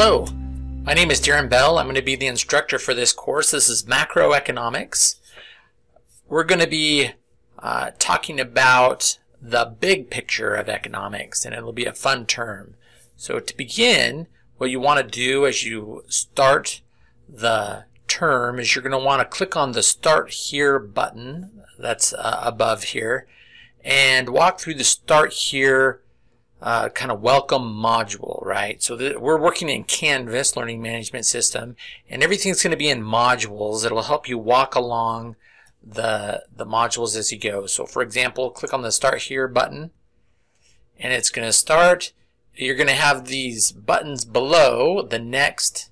Hello, my name is Darin Bell. I'm going to be the instructor for this course. This is macroeconomics. We're going to be uh, talking about the big picture of economics, and it'll be a fun term. So to begin, what you want to do as you start the term is you're going to want to click on the Start Here button that's uh, above here and walk through the Start Here uh, kind of welcome module, right? So we're working in Canvas Learning Management System, and everything's going to be in modules. It'll help you walk along the, the modules as you go. So for example, click on the Start Here button, and it's going to start. You're going to have these buttons below the next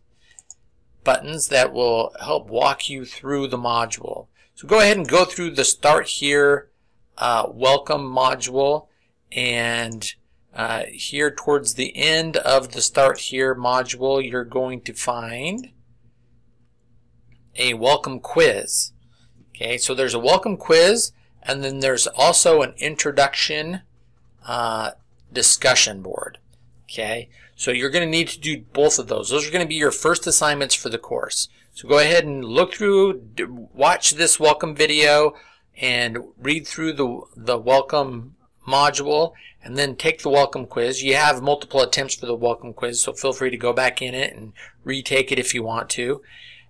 buttons that will help walk you through the module. So go ahead and go through the Start Here uh, Welcome module and uh, here towards the end of the Start Here module, you're going to find a welcome quiz. Okay, so there's a welcome quiz, and then there's also an introduction uh, discussion board. Okay, so you're going to need to do both of those. Those are going to be your first assignments for the course. So go ahead and look through, watch this welcome video, and read through the, the welcome module and then take the welcome quiz. You have multiple attempts for the welcome quiz, so feel free to go back in it and retake it if you want to.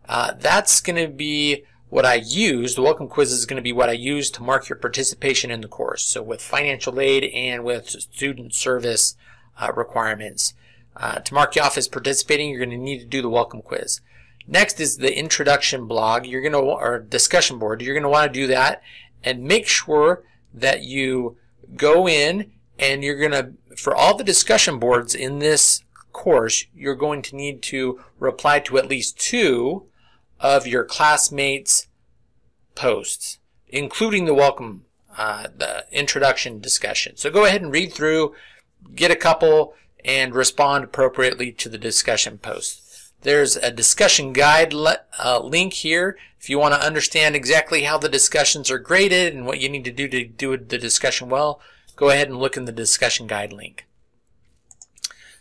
Uh, that's going to be what I use. The welcome quiz is going to be what I use to mark your participation in the course. So with financial aid and with student service uh, requirements. Uh, to mark you off as participating, you're going to need to do the welcome quiz. Next is the introduction blog. You're going to or discussion board. You're going to want to do that and make sure that you go in and you're going to, for all the discussion boards in this course, you're going to need to reply to at least two of your classmates' posts, including the welcome, uh, the introduction discussion. So go ahead and read through, get a couple, and respond appropriately to the discussion posts. There's a discussion guide uh, link here if you want to understand exactly how the discussions are graded and what you need to do to do the discussion well go ahead and look in the discussion guide link.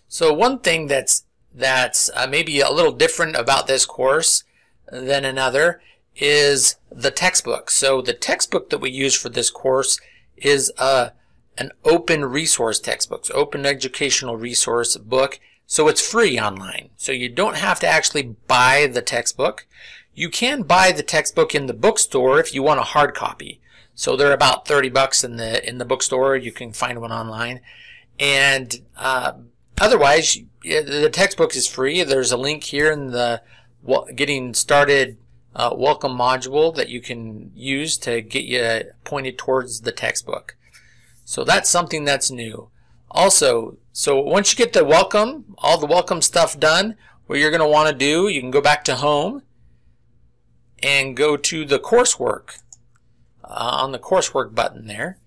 So one thing that's that's uh, maybe a little different about this course than another is the textbook. So the textbook that we use for this course is a uh, an open resource textbook, so open educational resource book. So it's free online. So you don't have to actually buy the textbook. You can buy the textbook in the bookstore if you want a hard copy. So they're about 30 bucks in the in the bookstore. You can find one online. And uh, otherwise, the textbook is free. There's a link here in the getting started uh, welcome module that you can use to get you pointed towards the textbook. So that's something that's new. Also, so once you get the welcome, all the welcome stuff done, what you're going to want to do, you can go back to home and go to the coursework uh, on the coursework button there.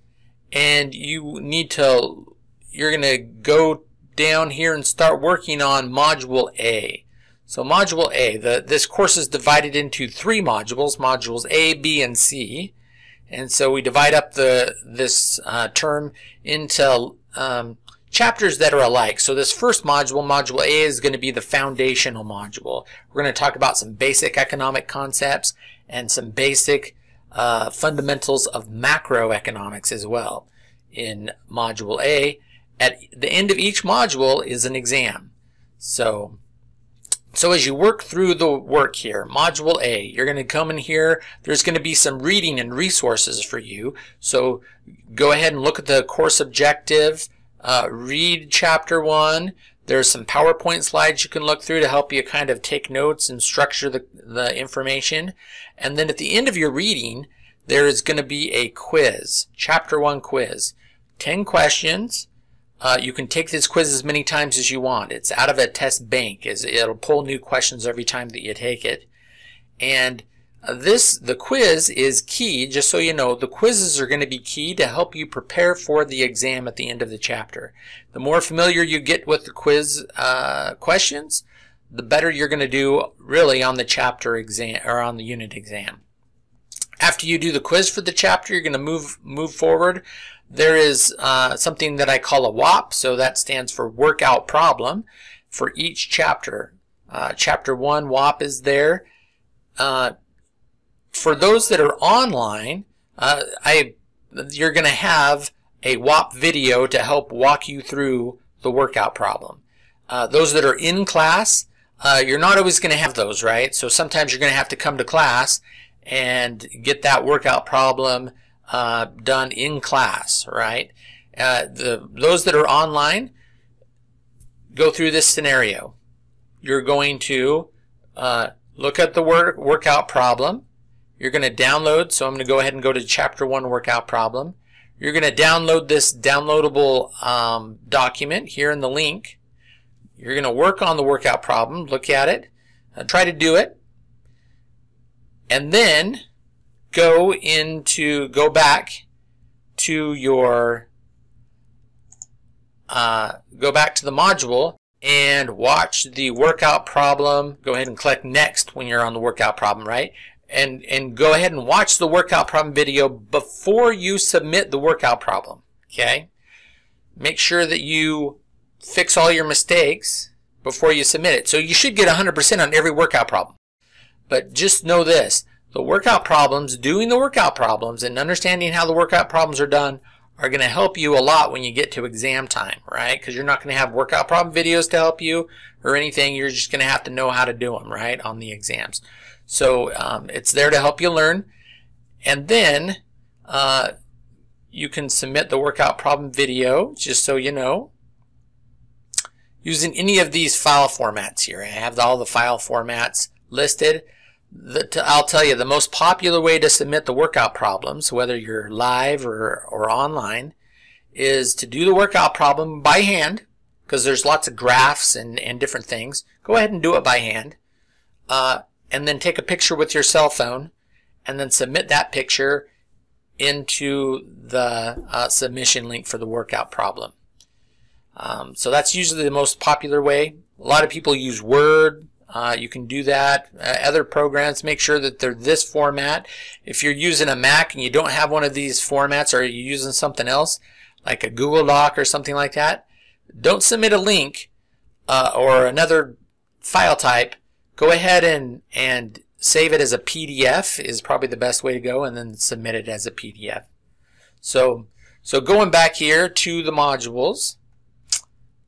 And you need to, you're going to go down here and start working on Module A. So Module A, the, this course is divided into three modules, modules A, B, and C. And so we divide up the this uh, term into um, chapters that are alike. So this first module, Module A, is going to be the foundational module. We're going to talk about some basic economic concepts and some basic uh, fundamentals of macroeconomics as well in Module A. At the end of each module is an exam. So, so as you work through the work here, Module A, you're going to come in here. There's going to be some reading and resources for you. So go ahead and look at the course objective. Uh, read Chapter 1. There's some PowerPoint slides you can look through to help you kind of take notes and structure the, the information. And then at the end of your reading, there is going to be a quiz, chapter 1 quiz. 10 questions. Uh, you can take this quiz as many times as you want. It's out of a test bank. It'll pull new questions every time that you take it. And this, the quiz is key, just so you know, the quizzes are going to be key to help you prepare for the exam at the end of the chapter. The more familiar you get with the quiz uh, questions, the better you're going to do really on the chapter exam or on the unit exam. After you do the quiz for the chapter, you're going to move move forward. There is uh, something that I call a WOP, so that stands for workout problem. for each chapter. Uh, chapter 1 WOP is there. Uh, for those that are online, uh, I you're going to have a WOP video to help walk you through the workout problem. Uh, those that are in class, uh, you're not always going to have those, right? So sometimes you're going to have to come to class and get that workout problem uh, done in class, right? Uh, the those that are online go through this scenario. You're going to uh, look at the work, workout problem. You're going to download. So I'm going to go ahead and go to Chapter One workout problem. You're going to download this downloadable um, document here in the link. You're going to work on the workout problem, look at it, uh, try to do it, and then go into, go back to your, uh, go back to the module and watch the workout problem. Go ahead and click next when you're on the workout problem, right? And, and go ahead and watch the workout problem video before you submit the workout problem, okay? Make sure that you fix all your mistakes before you submit it. So you should get 100% on every workout problem. But just know this, the workout problems, doing the workout problems and understanding how the workout problems are done are going to help you a lot when you get to exam time, right? Because you're not going to have workout problem videos to help you or anything. You're just going to have to know how to do them, right, on the exams. So um, it's there to help you learn. And then uh, you can submit the workout problem video, just so you know, using any of these file formats here. I have all the file formats listed the, I'll tell you, the most popular way to submit the workout problems, whether you're live or, or online, is to do the workout problem by hand, because there's lots of graphs and, and different things. Go ahead and do it by hand. Uh, and then take a picture with your cell phone, and then submit that picture into the uh, submission link for the workout problem. Um, so that's usually the most popular way. A lot of people use Word, uh, you can do that. Uh, other programs, make sure that they're this format. If you're using a Mac and you don't have one of these formats or you're using something else, like a Google Doc or something like that, don't submit a link uh, or another file type. Go ahead and, and save it as a PDF is probably the best way to go and then submit it as a PDF. So, so going back here to the modules,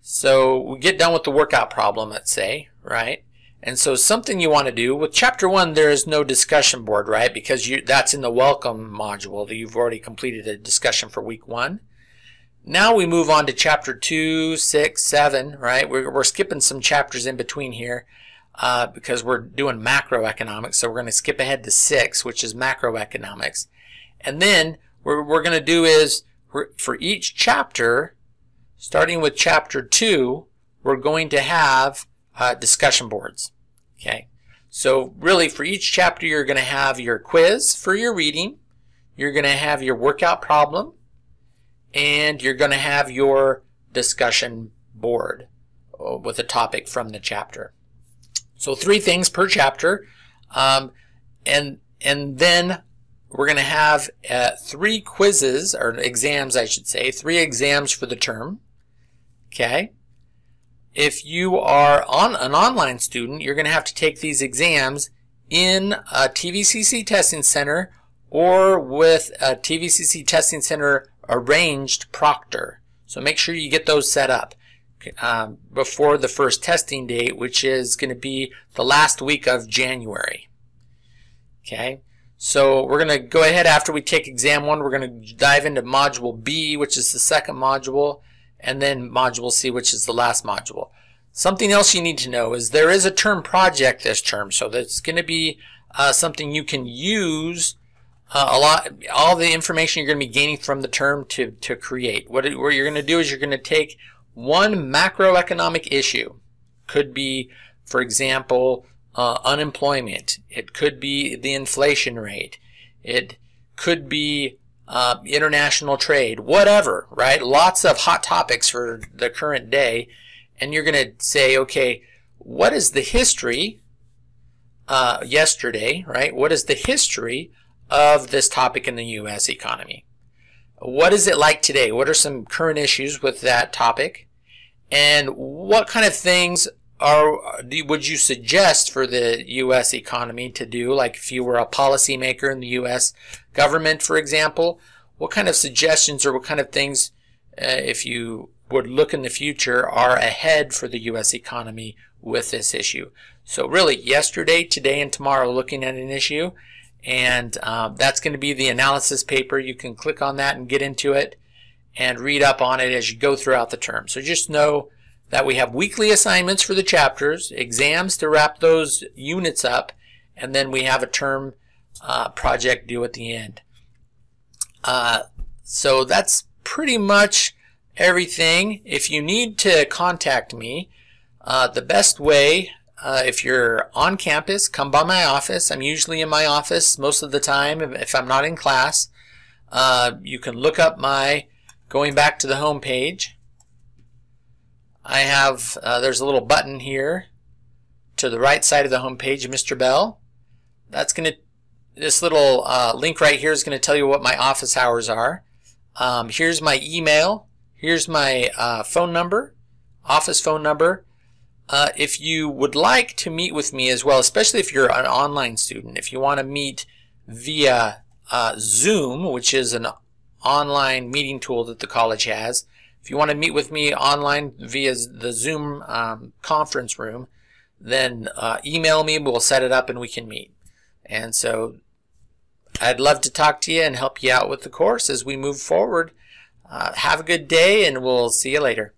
so we get done with the workout problem, let's say, right? And so something you want to do, with chapter one, there is no discussion board, right? Because you, that's in the welcome module that you've already completed a discussion for week one. Now we move on to chapter two, six, seven, right? We're, we're skipping some chapters in between here uh, because we're doing macroeconomics. So we're going to skip ahead to six, which is macroeconomics. And then what we're going to do is for each chapter, starting with chapter two, we're going to have uh, discussion boards. Okay, so really for each chapter you're going to have your quiz for your reading, you're going to have your workout problem, and you're going to have your discussion board uh, with a topic from the chapter. So three things per chapter, um, and and then we're going to have uh, three quizzes or exams, I should say, three exams for the term. Okay, if you are on an online student, you're going to have to take these exams in a TVCC testing center or with a TVCC testing center arranged proctor. So make sure you get those set up um, before the first testing date, which is going to be the last week of January. Okay, so we're going to go ahead after we take exam one, we're going to dive into module B, which is the second module and then module C, which is the last module. Something else you need to know is there is a term project this term, so that's going to be uh, something you can use uh, a lot, all the information you're going to be gaining from the term to, to create. What, what you're going to do is you're going to take one macroeconomic issue. Could be, for example, uh, unemployment. It could be the inflation rate. It could be uh, international trade, whatever, right? Lots of hot topics for the current day. And you're going to say, okay, what is the history uh, yesterday, right? What is the history of this topic in the U.S. economy? What is it like today? What are some current issues with that topic? And what kind of things are would you suggest for the U.S. economy to do? Like if you were a policymaker in the U.S. government, for example, what kind of suggestions or what kind of things, uh, if you would look in the future, are ahead for the U.S. economy with this issue? So really, yesterday, today, and tomorrow, looking at an issue, and uh, that's going to be the analysis paper. You can click on that and get into it and read up on it as you go throughout the term. So just know that we have weekly assignments for the chapters, exams to wrap those units up, and then we have a term uh, project due at the end. Uh, so that's pretty much everything. If you need to contact me, uh, the best way, uh, if you're on campus, come by my office. I'm usually in my office most of the time if I'm not in class. Uh, you can look up my, going back to the home page, I have, uh, there's a little button here to the right side of the home page, Mr. Bell. That's going to, this little uh, link right here is going to tell you what my office hours are. Um, here's my email. Here's my uh, phone number, office phone number. Uh, if you would like to meet with me as well, especially if you're an online student, if you want to meet via uh, Zoom, which is an online meeting tool that the college has, if you want to meet with me online via the Zoom um, conference room, then uh, email me. We'll set it up and we can meet. And so I'd love to talk to you and help you out with the course as we move forward. Uh, have a good day and we'll see you later.